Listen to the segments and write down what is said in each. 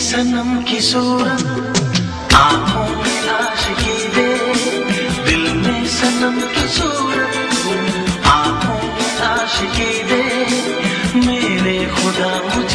سنم کی صورت، آنکھوں میں لاش کی دے دل میں سنم کی صورت، آنکھوں میں لاش کی دے میرے خدا مجھے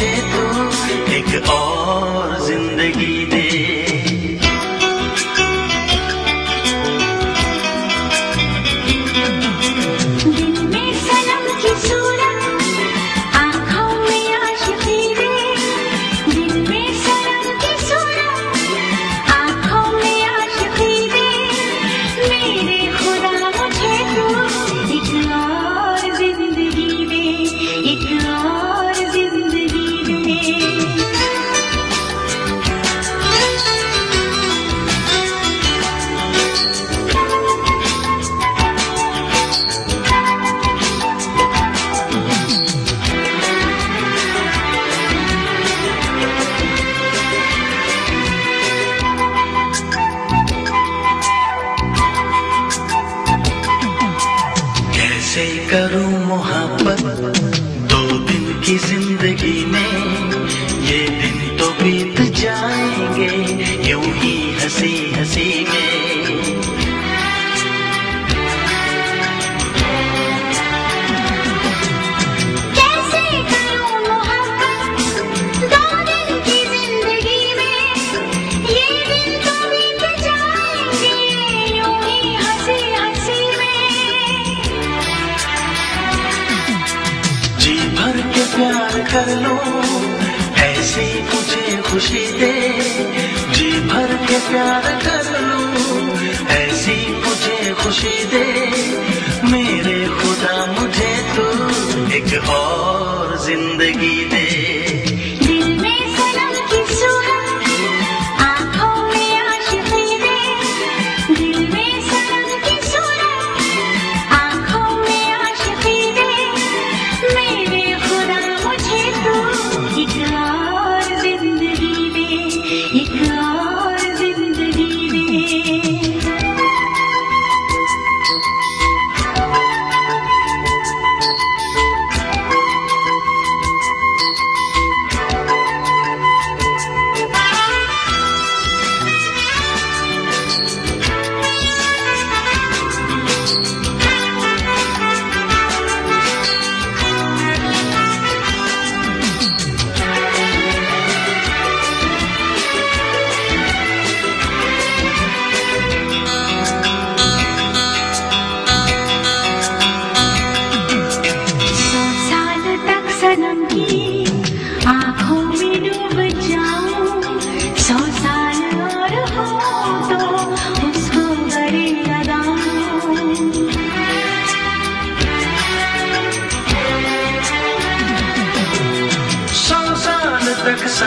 کروں محبت دو دن کی زندگی میں یہ دن تو بیت جائیں گے یوں ہی ہنسی ہنسی میں کر لوں ایسی مجھے خوشی دے جی بھر کے پیار کر لوں ایسی مجھے خوشی دے، میرے خدا مجھے تو ایک اور زندگی دے۔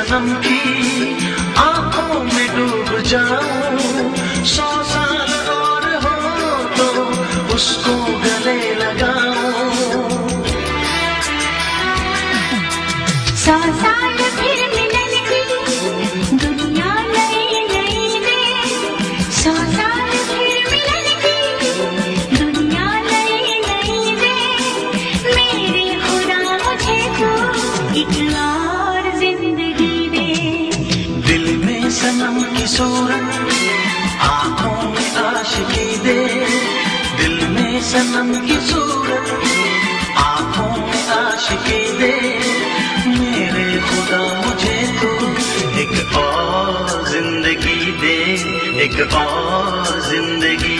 سنم کی آنکھوں میں ڈوب جاؤں سو سال اور ہو تو اس کو گلے لگاؤں۔ صورت آنکھوں میں عاشقی دے، دل میں سنم کی صورت آنکھوں میں عاشقی دے۔ میرے خدا، مجھے تو ایک اور زندگی دے، ایک اور زندگی